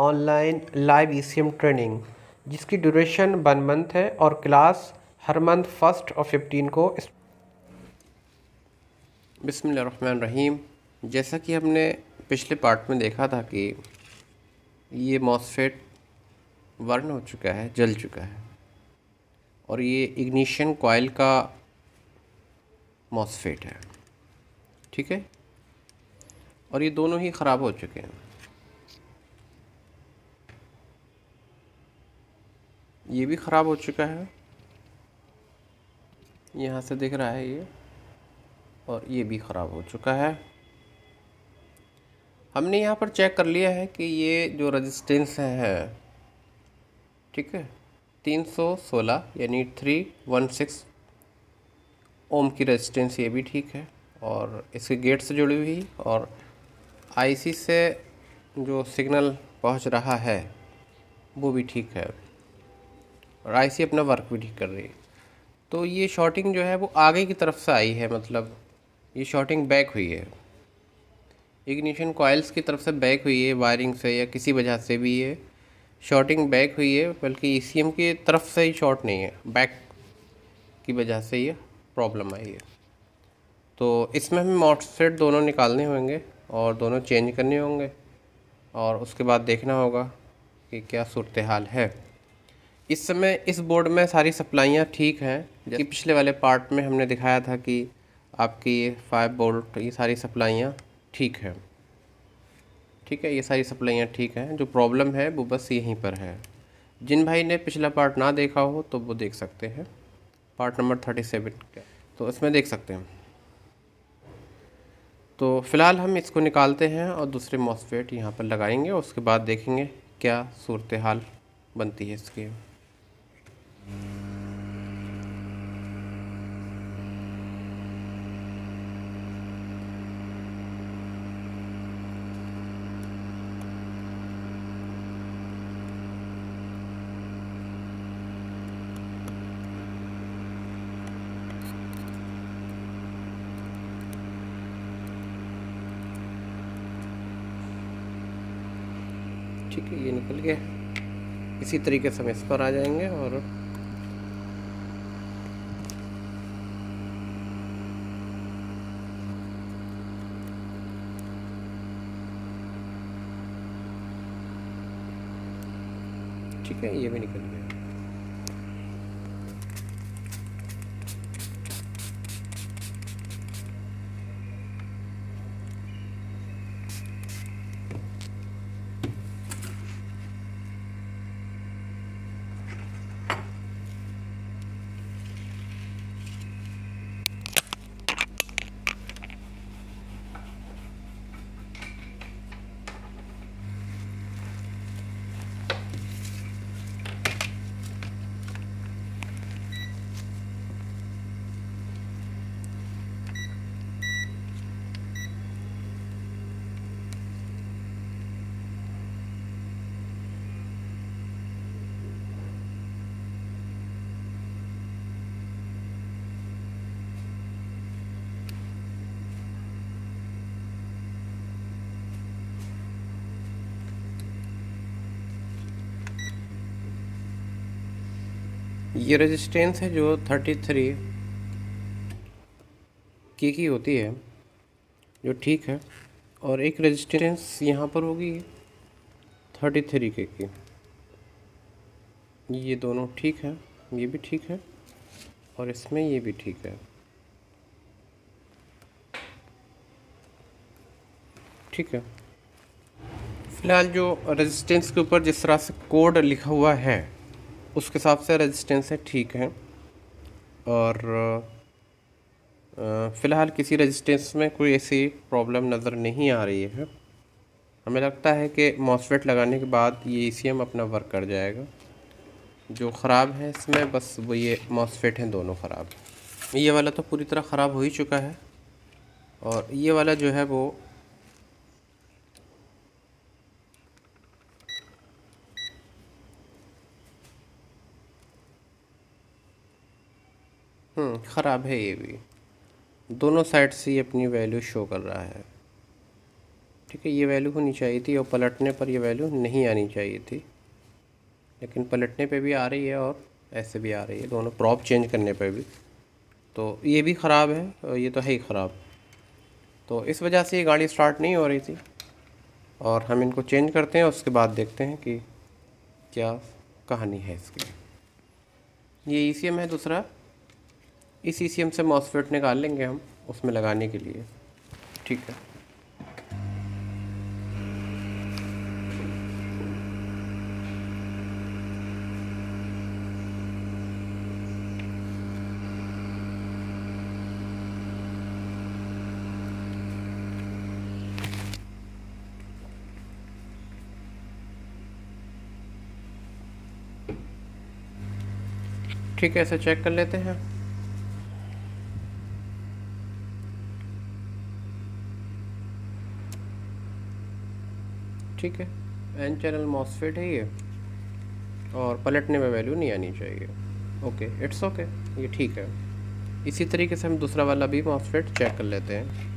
Online live e training जिसकी duration one month है और क्लास हर मंथ फ़र्स्ट और फिफ्टीन को बिसमीम जैसा कि हमने पिछले पार्ट में देखा था कि ये मॉसफेट वर्न हो चुका है, जल चुका है। और ये इग्निशन कोयल का मॉसफेट है। ठीक है? और ये दोनों ही ख़राब हो चुके हैं। ये भी ख़राब हो चुका है। यहाँ से दिख रहा है ये, और ये भी ख़राब हो चुका है। हमने यहाँ पर चेक कर लिया है कि ये जो रेजिस्टेंस है, ठीक है 316 यानी थ्री वन सिक्स ओम की रेजिस्टेंस ये भी ठीक है, और इसके गेट से जुड़ी हुई, और आईसी से जो सिग्नल पहुँच रहा है, वो भी ठीक है। और आईसी अपना वर्क भी ठीक कर रही। है तो ये शॉर्टिंग जो है वो आगे की तरफ़ से आई है मतलब ये शॉर्टिंग बैक हुई है। इग्निशन कॉइल्स की तरफ़ से बैक हुई है वायरिंग से या किसी वजह से भी ये शॉर्टिंग बैक हुई है, बल्कि ई की तरफ़ से ही शॉर्ट नहीं है बैक की वजह से ये प्रॉब्लम आई है। तो इसमें हमें मॉटसेट दोनों निकालने होंगे और दोनों चेंज करने होंगे और उसके बाद देखना होगा कि क्या सूरत हाल है। इस समय इस बोर्ड में सारी सप्लाइयाँ ठीक हैं। जबकि पिछले वाले पार्ट में हमने दिखाया था कि आपकी ये फाइव बोल्ट ये सारी सप्लाइयाँ ठीक है। ठीक है, ये सारी सप्लाइयाँ ठीक हैं। जो प्रॉब्लम है, वो बस यहीं पर है। जिन भाई ने पिछला पार्ट ना देखा हो तो वो देख सकते हैं। पार्ट नंबर थर्टी सेवन तो इसमें देख सकते हैं। तो फ़िलहाल हम इसको निकालते हैं और दूसरे मॉसफेट यहाँ पर लगाएँगे उसके बाद देखेंगे क्या सूरत हाल बनती है इसकी। ठीक है ये निकल गया। इसी तरीके से हम इस पर आ जाएँगे और ठीक है ये ये रेजिस्टेंस है जो थर्टी थ्री की की होती है, जो ठीक है। और एक रेजिस्टेंस यहाँ पर होगी थर्टी थ्री के। की ये दोनों ठीक है, ये भी ठीक है, और इसमें ये भी ठीक है। ठीक है। फ़िलहाल जो रेजिस्टेंस के ऊपर जिस तरह से कोड लिखा हुआ है उसके हिसाब से रेजिस्टेंस है, ठीक है। और फ़िलहाल किसी रेजिस्टेंस में कोई ऐसी प्रॉब्लम नज़र नहीं आ रही है। हमें लगता है कि मॉसफेट लगाने के बाद ये ई अपना वर्क कर जाएगा। जो ख़राब है इसमें बस वो ये मॉसफेट हैं दोनों ख़राब। ये वाला तो पूरी तरह ख़राब हो ही चुका है। और ये वाला जो है वो ख़राब है ये भी। दोनों साइड से ये अपनी वैल्यू शो कर रहा है। ठीक है, ये वैल्यू होनी चाहिए थी और पलटने पर ये वैल्यू नहीं आनी चाहिए थी। लेकिन पलटने पे भी आ रही है और ऐसे भी आ रही है, दोनों प्रॉप चेंज करने पे भी। तो ये भी ख़राब है और ये तो है ही ख़राब। तो इस वजह से ये गाड़ी स्टार्ट नहीं हो रही थी। और हम इनको चेंज करते हैं उसके बाद देखते हैं कि क्या कहानी है इसकी। ये ईसीएम है दूसरा। इस ई से मॉसफेट निकाल लेंगे हम, उसमें लगाने के लिए। ठीक है। ठीक है, ऐसे चेक कर लेते हैं। ठीक है? एन चैनल मॉसफेट है ये। और पलटने में वैल्यू नहीं आनी चाहिए। ओके इट्स ओके ये ठीक है। इसी तरीके से हम दूसरा वाला भी मॉसफेट चेक कर लेते हैं।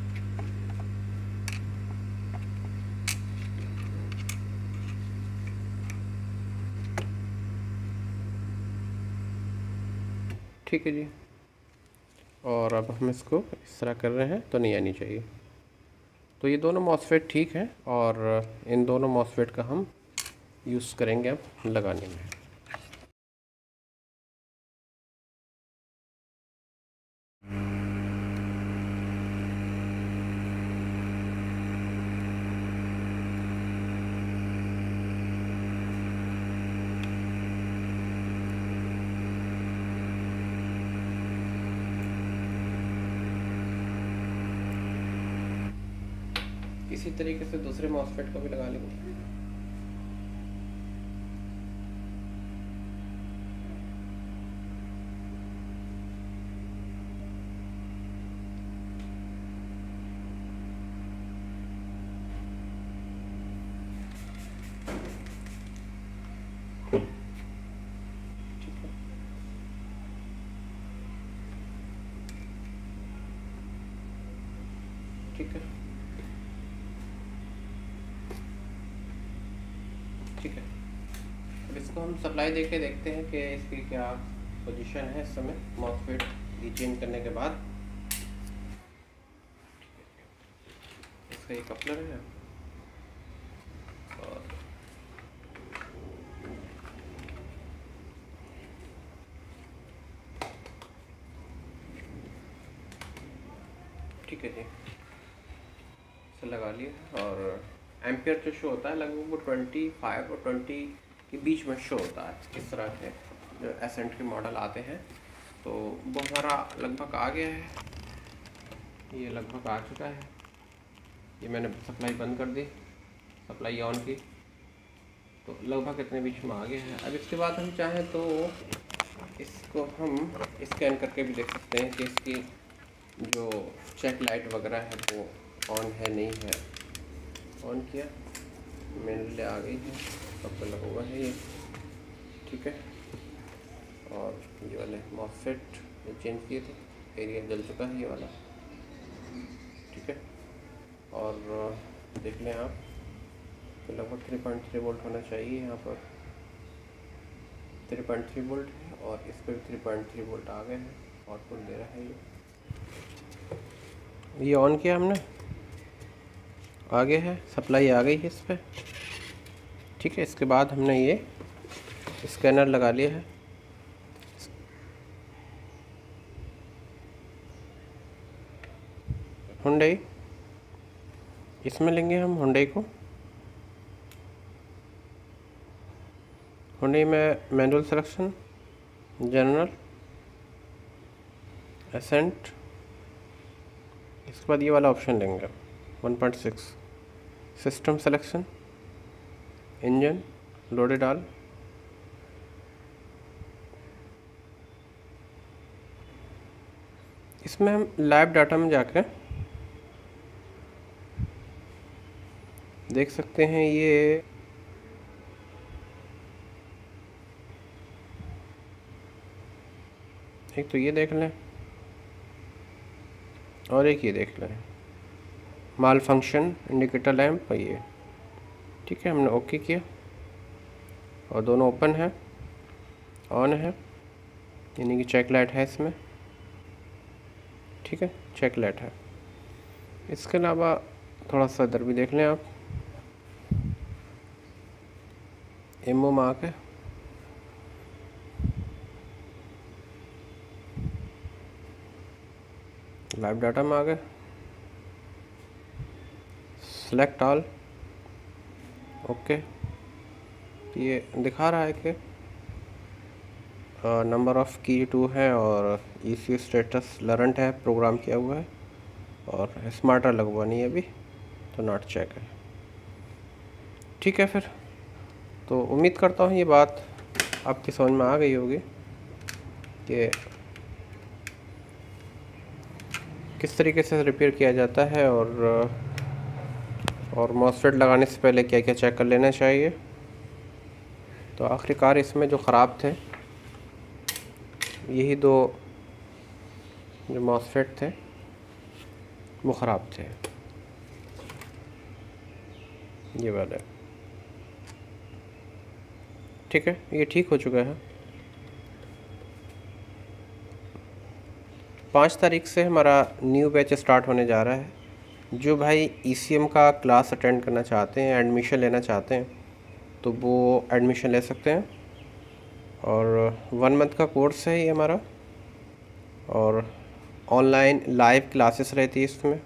ठीक है जी। और अब हम इसको इस तरह कर रहे हैं तो नहीं आनी चाहिए। तो ये दोनों मॉसफेट ठीक है और इन दोनों मॉसफेट का हम यूज़ करेंगे अब लगाने में। इसी तरीके से दूसरे मॉसफेट को भी लगा लेंगे। ठीक है। ठीक है। अब इसको हम सप्लाई देके देखते हैं कि इसकी क्या पोजीशन है इस समय मॉसफेट चेंज करने के बाद। इसका ये कपलर है। ठीक है जी। इसे लगा लिया और एम्पियर जो शो होता है, लगभग वो ट्वेंटी फाइव और ट्वेंटी के बीच में शो होता है, इस तरह के जो एसेंट के मॉडल आते हैं। तो वो हमारा लगभग आ गया है। ये लगभग आ चुका है। ये मैंने सप्लाई बंद कर दी सप्लाई ऑन की। तो लगभग इतने बीच में आ गया है। अब इसके बाद हम चाहें तो इसको हम स्कैन करके भी देख सकते हैं कि इसकी जो चेक लाइट वगैरह है, वो ऑन है, नहीं है। ऑन किया। मेन रिले आ गई है। सबका लगा हुआ है ये। ठीक है। और ये वाले मॉसफेट ये चेंज किए थे। एरिया जल चुका है ये वाला। ठीक है। और देख लें आप। तो लगभग थ्री पॉइंट थ्री वोल्ट होना चाहिए यहाँ पर। थ्री पॉइंट थ्री वोल्ट है और इस पर भी थ्री पॉइंट थ्री वोल्ट आ गए हैं। आउटपुट दे रहा है ये। ये ऑन किया हमने। आगे है सप्लाई आ गई है इस पर ठीक है, इसके बाद हमने ये स्कैनर लगा लिया है। हुंडई इसमें लेंगे हम हुंडई को। हुंडई में मैनुअल सिलेक्शन जनरल एसेंट इसके बाद ये वाला ऑप्शन लेंगे 1.6 system selection engine loaded all इसमें हम लाइव डाटा में जाकर देख सकते हैं ये एक तो ये देख लें और एक ये देख लें। माल फ़ंक्शन इंडिकेटर लैम्प ये। ठीक है, हमने ओके किया। और दोनों ओपन है ऑन है, यानी कि चेक लाइट है इसमें। ठीक है चेक लाइट है। इसके अलावा थोड़ा सा इधर भी देख लें आप। एमओ में आके लाइव डाटा में आ सेलेक्ट ऑल ओके ये दिखा रहा है कि नंबर ऑफ़ की टू है और ई सी स्टेटस लरंट है प्रोग्राम किया हुआ है और स्मार्टर लगवा नहीं है अभी तो नॉट चेक है। ठीक है फिर। तो उम्मीद करता हूँ ये बात आपकी समझ में आ गई होगी कि किस तरीके से रिपेयर किया जाता है और और मॉसफेट लगाने से पहले क्या क्या चेक कर लेना चाहिए? तो आखिरकार इसमें जो ख़राब थे, यही दो जो मॉसफेट थे, वो ख़राब थे। ये वाला। ठीक है, ये ठीक हो चुका है। पाँच तारीख से हमारा न्यू बैच स्टार्ट होने जा रहा है। जो भाई ई e का क्लास अटेंड करना चाहते हैं एडमिशन लेना चाहते हैं तो वो एडमिशन ले सकते हैं। और वन मंथ का कोर्स है ये हमारा। और ऑनलाइन लाइव क्लासेस रहती है इसमें।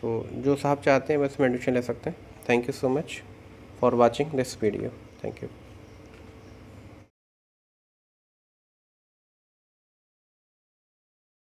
तो जो साहब चाहते हैं, बस में एडमिशन ले सकते हैं। Thank you so much for watching this video thank you